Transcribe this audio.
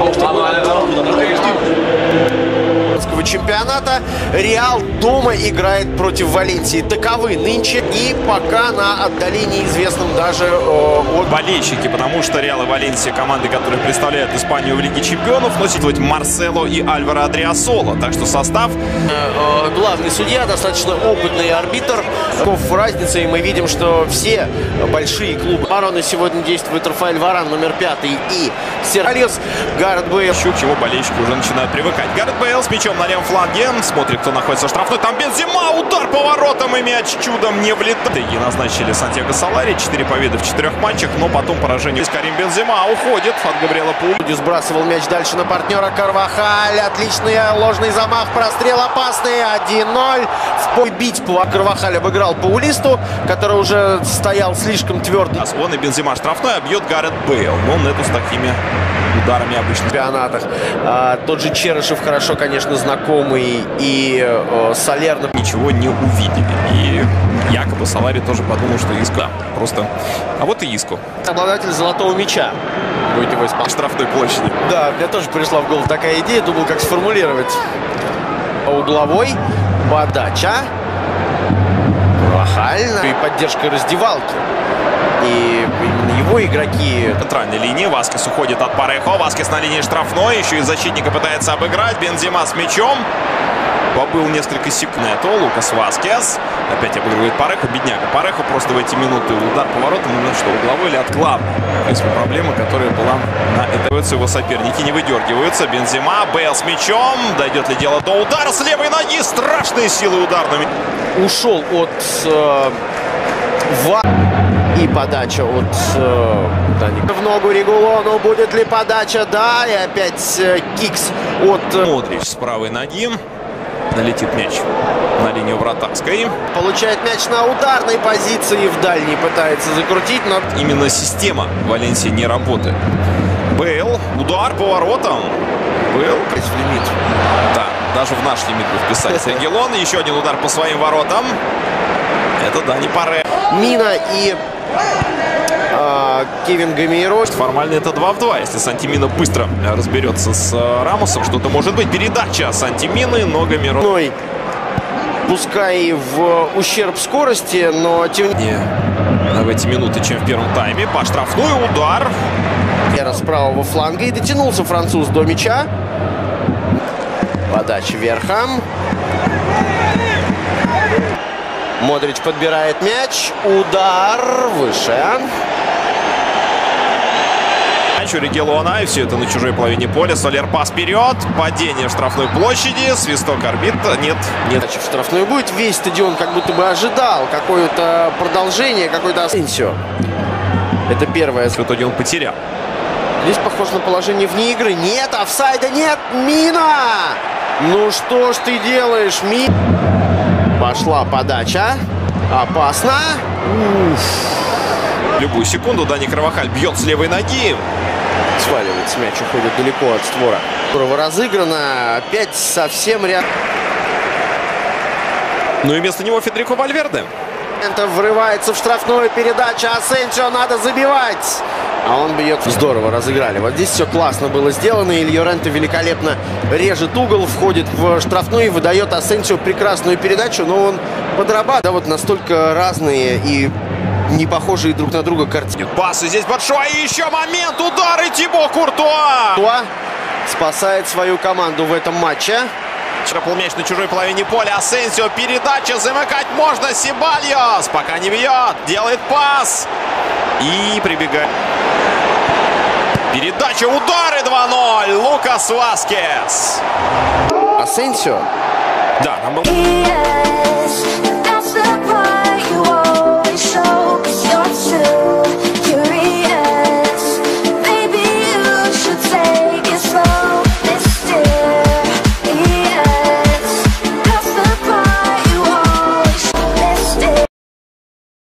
Auftrag mal alle rauf, dann noch чемпионата Реал дома играет против Валенсии. Таковы нынче и пока на отдалении известном даже э, от... Болельщики, потому что Реал и Валенсия команды, которые представляют Испанию в Лиге Чемпионов, носит Марсело и Альваро Адриасоло. Так что состав... Э, главный судья, достаточно опытный арбитр. В разнице, и мы видим, что все большие клубы обороны сегодня действует Рафаэль Варан, номер пятый, и Сергиос Гаррет Бейл. К чему болельщики уже начинают привыкать. Гаррет Бейл с мячом на левом фланге. Смотрит, кто находится в штрафной. Там Бензима. Удар поворотом и мяч чудом не влетает. И назначили Сантьяго Салари. Четыре победы в четырех матчах, но потом поражение. Здесь Карим Бензима уходит от Габриэла Пуль. Сбрасывал мяч дальше на партнера Карвахаль. Отличный ложный замах. Прострел опасный. 1-0. В бить Карвахаль обыграл Паулисту, который уже стоял слишком твердо. Вон и Бензима штрафной, а бьет Гаррет Бейл. Но он эту с такими ударами обычно. В чемпионатах. А, тот же Черышев хорошо, конечно, знакомый. И э, Солерно. Ничего не увидели. И якобы Салари тоже подумал, что Иско просто... А вот и Иско. Обладатель золотого мяча будет его исполнять. Штрафной площади. Да, мне тоже пришла в голову такая идея. Думал, как сформулировать. Угловой. Подача. Вахально. И поддержка раздевалки. И именно его игроки... Центральной линии. Васкес уходит от Парехо. Васкес на линии штрафной. Еще и защитника пытается обыграть. Бензима с мячом. Побыл несколько секунд. Это Лукас Васкес. Опять обыгрывает Парехо. Бедняга. Парехо просто в эти минуты удар поворотом. Именно что угловой или от главы. В принципе, проблема, которая была на этой его соперники не выдергиваются. Бензима. Бейл с мячом. Дойдет ли дело до удара с левой ноги. Страшные силы ударными. Ушел от... Э, Ва... И подача от э, Даника. В ногу Регулону. Будет ли подача? Да. И опять э, кикс от... Э... Модрич с правой ноги. Налетит мяч на линию вратарской. Получает мяч на ударной позиции. В дальней пытается закрутить. Но... Именно система Валенсии не работает. Бейл. Удар по воротам. Бейл. Лимит. Да, даже в наш лимит бы вписались. Регелон. Еще один удар по своим воротам. Это Дани Паре. Мина и а, Кевин Гамейро. Формально это 2 в 2. Если Сантимина быстро разберется с а, Рамосом, что-то может быть. Передача Сантимины, но Гамейро... Пускай в ущерб скорости, но тем не в эти минуты, чем в первом тайме. По штрафной удар. С правого фланга и дотянулся француз до мяча. Подача верхом. Модрич подбирает мяч. Удар выше. Мяч у Регелона. И все это на чужой половине поля. Солер пас вперед. Падение в штрафной площади. Свисток арбитра. Нет, нет. В штрафную будет. Весь стадион как будто бы ожидал какое-то продолжение, какой-то Асенсио. Это первое. В итоге он потерял. Здесь похоже на положение вне игры. Нет, офсайда нет. Мина! Ну что ж ты делаешь, Мина? Пошла подача. Опасно. Уф. Любую секунду Дани Кровахаль бьет с левой ноги. Сваливается мяч, уходит далеко от створа. Здорово разыграно. Опять совсем ряд. Ну и вместо него Федерико Вальверде. Это врывается в штрафную передачу. Асенсио надо забивать. А он бьет. Здорово разыграли. Вот здесь все классно было сделано. И Льоренто великолепно режет угол, входит в штрафную и выдает Асенсио прекрасную передачу. Но он подрабатывает. Да, вот настолько разные и не похожие друг на друга картины. Пас и здесь большой. И еще момент. Удар и Тибо Куртуа. Куртуа спасает свою команду в этом матче. Чрапал мяч на чужой половине поля. Асенсио. Передача. Замыкать можно. Сибальос. Пока не бьет. Делает пас. И прибегает. Передача, удары 2-0. Лукас Васкес. Асенсио. Да, нам был...